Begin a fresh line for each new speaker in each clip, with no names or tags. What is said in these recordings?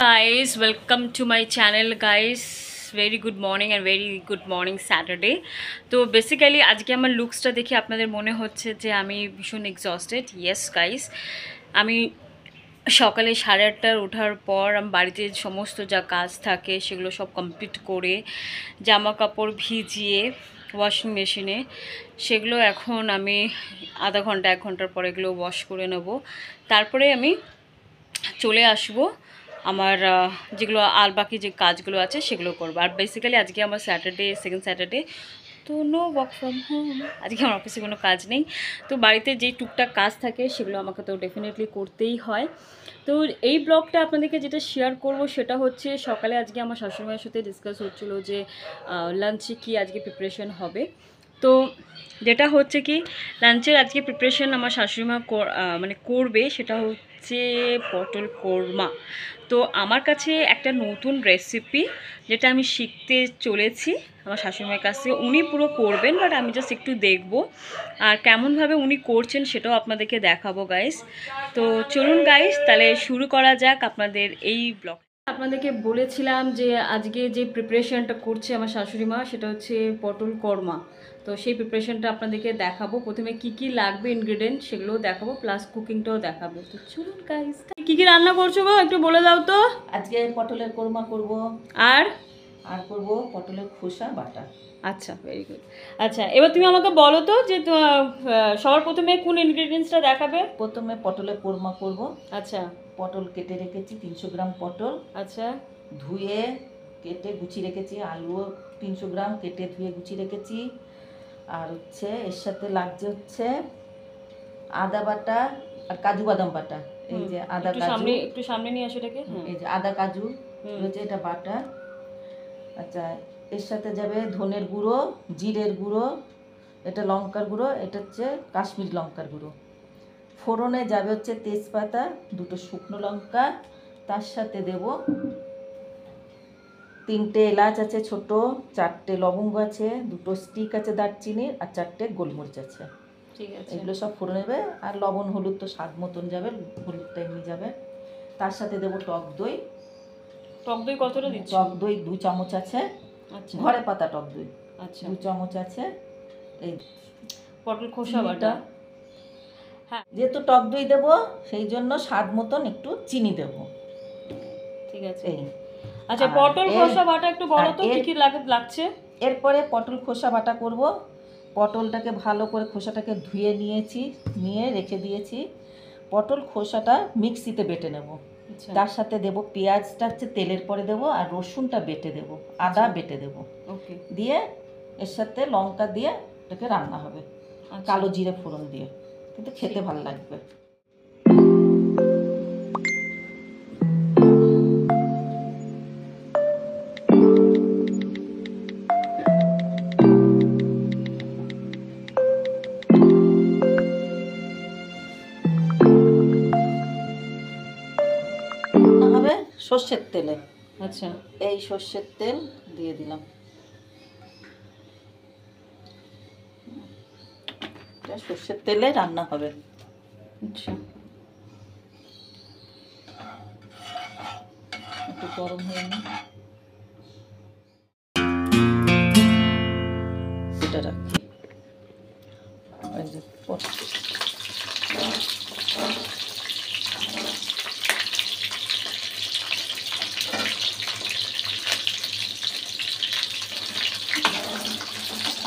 guys, welcome to my channel, guys. Very good morning and very good morning Saturday তো basically আজকে আমার লুকসটা দেখে আপনাদের মনে হচ্ছে যে আমি ভীষণ এক্সস্টেড ইয়েস গাইস আমি সকালে সাড়ে আটটার ওঠার পর আমি বাড়িতে সমস্ত যা কাজ থাকে, সেগুলো সব কমপ্লিট করে জামা কাপড় ভিজিয়ে ওয়াশিং মেশিনে সেগুলো এখন আমি আধা ঘণ্টা, এক ঘণ্টার পর এগুলো ওয়াশ করে নেব। তারপরে আমি চলে আসব আমার যেগুলো আর বাকি যে কাজগুলো আছে সেগুলো করব। আর বেসিক্যালি আজকে আমার স্যাটারডে সেকেন্ড স্যাটারডে তো নো ওয়ার্ক ফ্রম হোম আজকে আমার অফিসে কোনো কাজ নেই। তো বাড়িতে যেই টুকটাক কাজ থাকে সেগুলো আমাকে তো ডেফিনেটলি করতেই হয়। তো এই ব্লগটা আপনাদেরকে যেটা শেয়ার করব সেটা হচ্ছে সকালে আজকে আমার শাশুড়িমায়ের সাথে ডিসকাস হচ্ছিল যে লাঞ্চে কি আজকে প্রিপারেশন হবে। তো যেটা হচ্ছে কি, লাঞ্চের আজকে প্রিপারেশন আমার শাশুড়িমা মানে করবে, সেটা হচ্ছে পটল কোরমা। তো আমার কাছে একটা নতুন রেসিপি যেটা আমি শিখতে চলেছি আমার শাশুড়িমার কাছ। উনি পুরো করবেন বাট আমি জাস্ট একটু দেখব আর কেমনভাবে উনি করছেন সেটাও আপনাদেরকে দেখাবো গাইস তো চলুন গাইস তাহলে শুরু করা যাক আপনাদের এই ব্লগ আপনাদেরকে বলেছিলাম যে আজকে যে প্রিপারেশনটা করছে আমার শাশুড়ি মা সেটা হচ্ছে পটল কর্মা। তো সেই প্রিপারেশনটা আপনাদেরকে দেখাবো। প্রথমে কি কি লাগবে ইনগ্রেডিয়েন্ট সেগুলোও দেখাবো প্লাস কুকিংটাও দেখাবো। তো চলুন গাইস কি কি রান্না করছ গো? একটু বলে দাও তো।
আজকে পটলের কোরমা করব।
আর?
আর করব পটলের খোসা বাটা।
আচ্ছা ভেরি গুড আচ্ছা এবার তুমি আমাকে বলো তো যে সবার প্রথমে কোন ইনগ্রেডিয়েন্টসটা দেখাবে?
প্রথমে পটলের কোরমা করব।
আচ্ছা।
পটল কেটে রেখেছি তিনশো গ্রাম পটল।
আচ্ছা।
ধুয়ে কেটে গুছিয়ে রেখেছি আলুও তিনশো গ্রাম কেটে ধুয়ে গুছিয়ে রেখেছি। আর হচ্ছে এর সাথে লাগছে হচ্ছে আদা বাটা আর কাজু বাদাম বাটা। এই যে আদা
একটু
কাজু।
সামনে একটু সামনে নিয়ে আসো এটাকে।
এই যে আদা কাজু হচ্ছে এটা বাটা। আচ্ছা এর সাথে যাবে ধনের গুঁড়ো জিরের গুঁড়ো এটা লঙ্কার গুঁড়ো এটা হচ্ছে কাশ্মীর লঙ্কার গুঁড়ো। ফোড়নে যাবে হচ্ছে তেজপাতা দুটো শুকনো লঙ্কা তার সাথে দেব তিনটে এলাচ আছে ছোট চারটে লবঙ্গ আছে দুটো স্টিক আছে দারচিনির আর চারটে গোলমরিচ আছে।
ঠিক আছে।
এগুলো সব ফোড়ন নেবে আর লবণ হলুদ তো স্বাদ মতন যাবে হলুদটা এমনি যাবে। তার সাথে দেবো টক দই।
টক দই কতটা দিচ্ছ?
টক দই দু চামচ আছে।
আচ্ছা।
ঘরে পাতা টক দই।
আচ্ছা।
দু চামচ আছে। এই
পটল খোসা বাটা। হ্যাঁ।
যেহেতু টক দই দেবো সেই জন্য স্বাদ মতন একটু চিনি দেবো।
ঠিক আছে।
এই।
আচ্ছা পটল খোসা বাটা একটু বলো তো কি কি লাগ- লাগছে?
এরপরে পটল খোসা বাটা করব। পটলটাকে ভালো করে খোসাটাকে ধুয়ে নিয়েছি নিয়ে রেখে দিয়েছি। পটল খোসাটা মিক্সিতে বেটে নেব।
আচ্ছা।
তার সাথে দেব পেঁয়াজটা হচ্ছে তেলের পরে দেব আর রসুনটা বেটে দেব আদা
আচ্ছা।
বেটে দেব।
ওকে।
দিয়ে এর সাথে লঙ্কা দিয়ে এটাকে রান্না হবে।
আচ্ছা।
কালো জিরে ফোড়ন দিয়ে। কিন্তু খেতে ভালো লাগবে। সর্ষের তেলে।
আচ্ছা।
এই সর্ষের তেল দিয়ে দিলাম। এটা সর্ষের তেলে রান্না হবে।
আচ্ছা।
একটু গরম হয়ে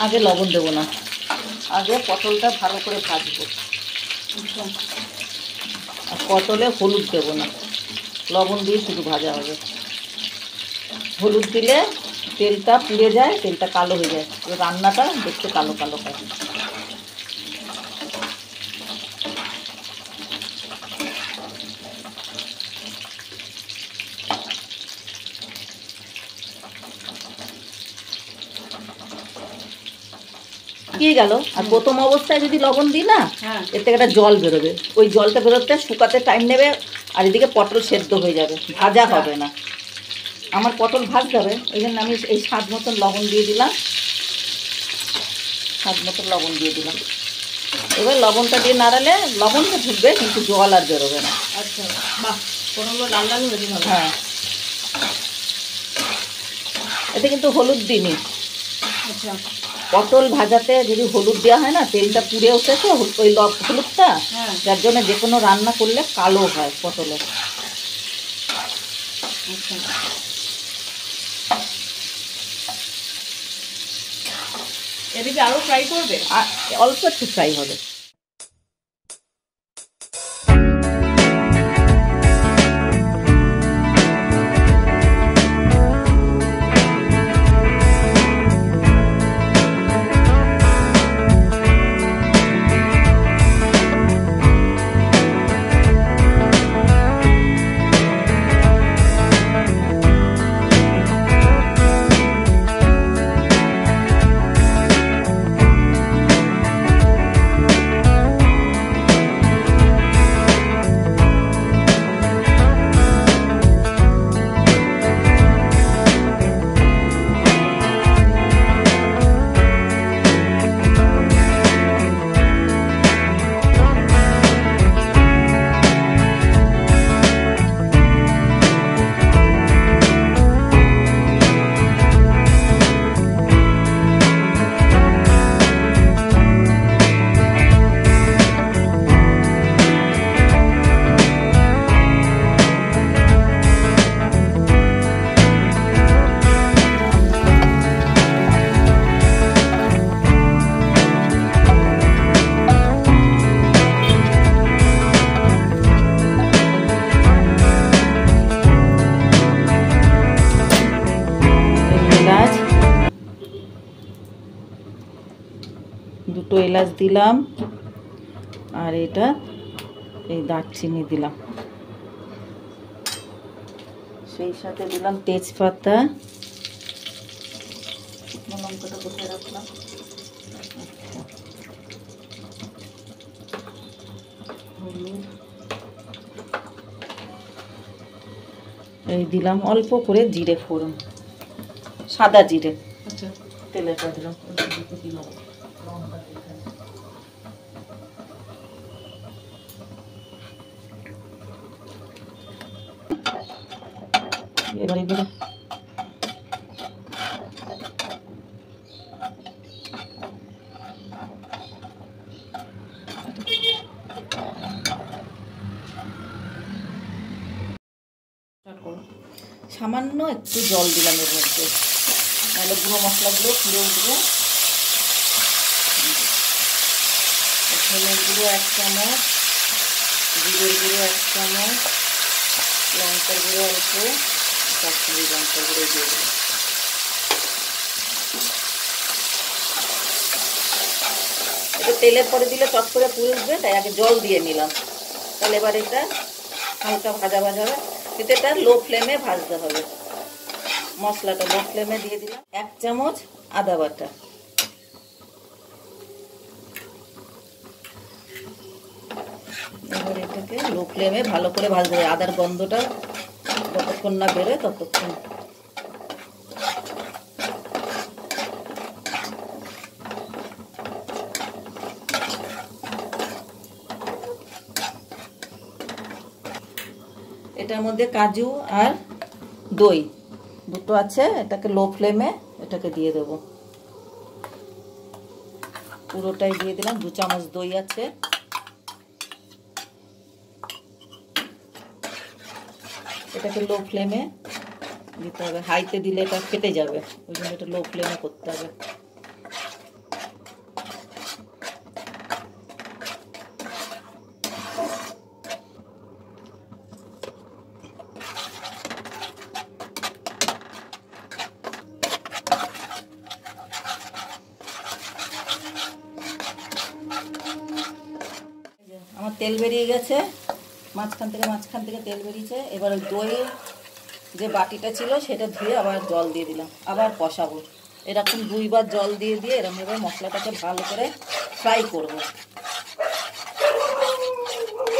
আগে লবণ দেবো না। আগে পটলটা ভালো করে ভাজবো। আর পটলে হলুদ দেবো না। লবণ দিয়ে শুধু ভাজা হবে। হলুদ দিলে তেলটা পুড়ে যায়, তেলটা কালো হয়ে যায়। রান্নাটা দেখতে কালো কালো হয়। শুকিয়ে গেল। আর প্রথম অবস্থায় যদি লবণ দিই না
হ্যাঁ।
এর থেকে একটা জল বেরোবে। ওই জলটা বেরোতে শুকাতে টাইম নেবে আর এদিকে পটল সেদ্ধ হয়ে যাবে। ভাজা
আচ্ছা।
হবে না। আমার পটল ভাজতে হবে ওই জন্য আমি এই স্বাদ মতন লবণ দিয়ে দিলাম। স্বাদ মতন লবণ দিয়ে দিলাম। এবার লবণটা দিয়ে নাড়ালে লবণটা ঢুকবে কিন্তু জল আর বেরোবে না।
আচ্ছা। বাহ কোনোগুলো লাল লাল
হ্যাঁ। এতে কিন্তু হলুদ দিইনি।
আচ্ছা।
পটল ভাজাতে যদি হলুদ দেওয়া হয় না তেলটা পুড়ে ওঠে তো ওই লব হলুদটা
হ্যাঁ।
যার জন্য যে কোনো রান্না করলে কালো হয় পটলের
আচ্ছা। এদিকে আরও ফ্রাই করবে?
অল্প একটু ফ্রাই হবে। এলাচ দিলাম আর এটা এই দারচিনি দিলাম। সেই সাথে দিলাম তেজপাতা। লঙ্কাটা কোথায় রাখলাম। এই দিলাম অল্প করে জিরে ফোড়ন সাদা জিরে।
আচ্ছা।
তেলেটা দিলাম। এবার এগুলো সামান্য একটু জল দিলাম এর মধ্যে। নাহলে গুঁড়ো মশলাগুলো পুড়ে উঠবে। গুঁড়ো এক চামচ, জিরের গুঁড়ো এক চামচ, লঙ্কার গুঁড়ো অল্প। কাশ্মীরি লঙ্কার গুঁড়ো দিয়ে এটা পরে দিলে চট করে পুড়ে উঠবে তাই আগে জল দিয়ে নিলাম। তাহলে এবার এটা হালকা ভাজা ভাজা হবে। কিন্তু এটা লো ফ্লেমে ভাজতে হবে। মশলাটা লো ফ্লেমে দিয়ে দিলাম। এক চামচ আদা বাটা। এবার এটাকে লো ফ্লেমে ভালো করে ভাজতে হবে। আদার গন্ধটা যতক্ষণ না বেরোয় ততক্ষণ। এটার মধ্যে কাজু আর দই দুটো আছে, এটাকে লো ফ্লেমে এটাকে দিয়ে দেবো। পুরোটাই দিয়ে দিলাম, দু চামচ দই আছে। এটাকে লো ফ্লেমে দিতে হবে। হাইতে দিলে এটা ফেটে যাবে। ওই জন্য এটা লো ফ্লেমে করতে হবে। আমার তেল বেরিয়ে গেছে। মাঝখান থেকে মাঝখান থেকে তেল বেরিয়েছে। এবার ওই দই যে বাটিটা ছিল, সেটা ধুয়ে আবার জল দিয়ে দিলাম। আবার কষাবো। এরকম দুইবার জল দিয়ে দিয়ে এরকম এবার মশলাটাকে ভালো করে ফ্রাই করব।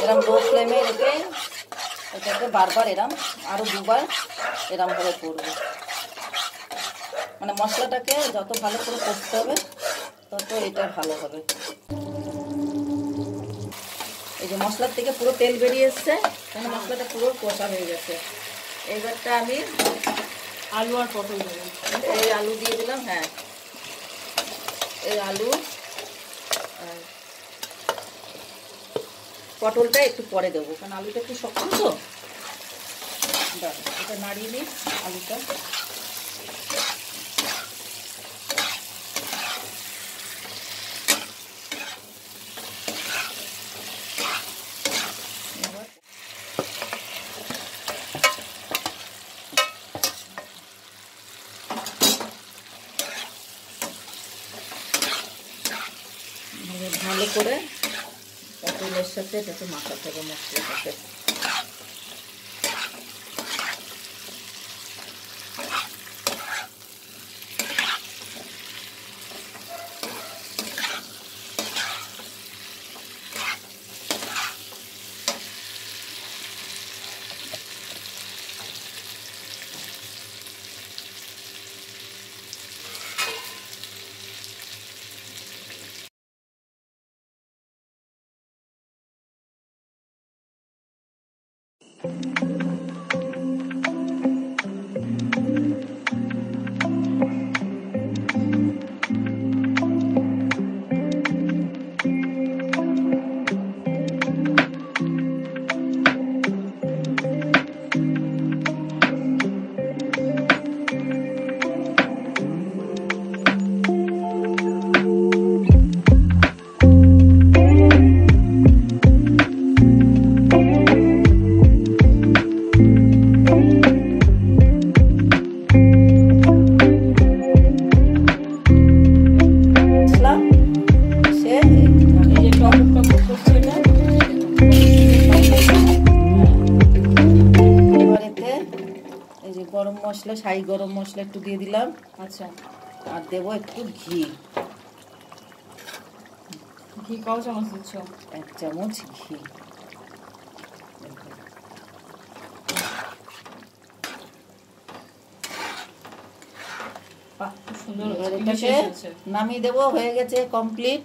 এরকম লো ফ্লেমে রেখে এটাকে বারবার এরম আরও দুবার এরমভাবে করব। মানে মশলাটাকে যত ভালো করে করতে হবে, তত এটা ভালো হবে। এই যে মশলার থেকে পুরো তেল বেরিয়ে এসছে মানে মশলাটা পুরো কষা হয়ে গেছে। এবারটা আমি
আলু আর পটল দেবো
এই আলু দিয়ে দিলাম হ্যাঁ। এই আলু আর পটলটা একটু পরে দেবো কারণ আলুটা একটু শক্ত তো। এটা নাড়িয়ে নিই আলুটা এবার এবার ভালো করে পটলের সাথে এটাকে মাখাতে হবে মশলাটাকে। মশলা মশলা সাই গরম মশলা একটু দিয়ে দিলাম।
আচ্ছা।
আর দেবো একটু ঘি।
ঘি কত চামচ দিচ্ছ?
এক চামচ ঘি। নামিয়ে দেবো হয়ে গেছে কমপ্লিট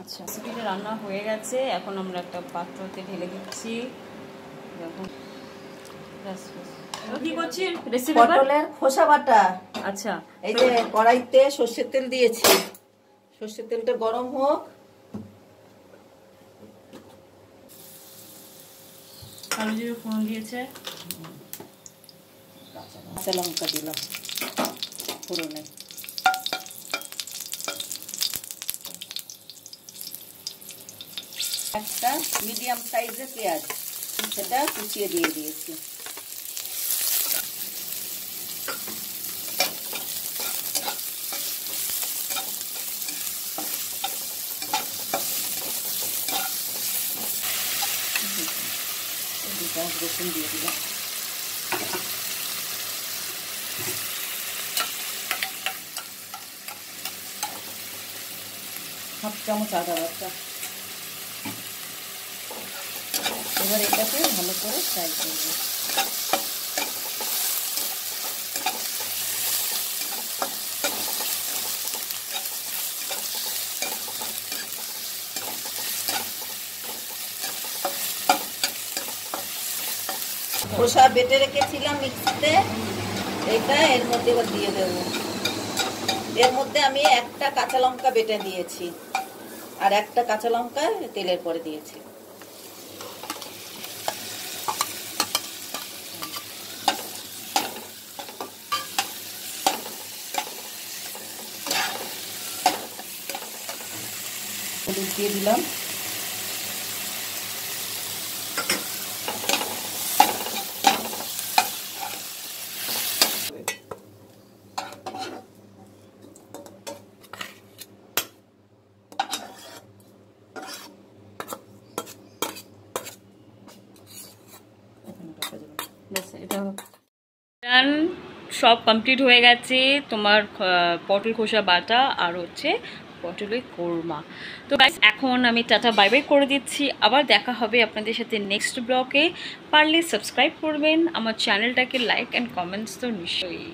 আচ্ছা রেসিপিটা রান্না হয়ে গেছে। এখন আমরা একটা পাত্রতে ঢেলে দিচ্ছি। দেখুন। এবার কি করছি রেসিপি
পটলের খোসা বাটা।
আচ্ছা।
এই যে কড়াইতে সর্ষের তেল দিয়েছি। সর্ষের তেলটা গরম হোক।
কালো জিরে ফোড়ন দিয়েছে।
কাঁচা লঙ্কা দিলাম ফোড়নে। একটা মিডিয়াম সাইজের পেঁয়াজ সেটা কুচিয়ে দিয়ে দিয়েছি দু চামচ রসুন দিয়ে দিলাম হাফ চামচ আদা বাটা এবার এটাকে ভালো করে ফ্রাই করব খোসা বেটে রেখেছিলাম মিক্সিতে, এটা এর মধ্যে এবার দিয়ে দেব। এর মধ্যে আমি একটা কাঁচা লঙ্কা বেটে দিয়েছি আর একটা কাঁচা লঙ্কা তেলের পরে দিয়েছি। দিয়ে দিলাম।
ডান সব কমপ্লিট হয়ে গেছে। তোমার পটল খোসা বাটা আর হচ্ছে পটলের কোরমা। তো গাইস এখন আমি টাটা বাই বাই করে দিচ্ছি। আবার দেখা হবে আপনাদের সাথে নেক্সট ব্লকে পারলে সাবস্ক্রাইব করবেন। আমার চ্যানেলটাকে লাইক অ্যান্ড কমেন্টস তো নিশ্চয়ই।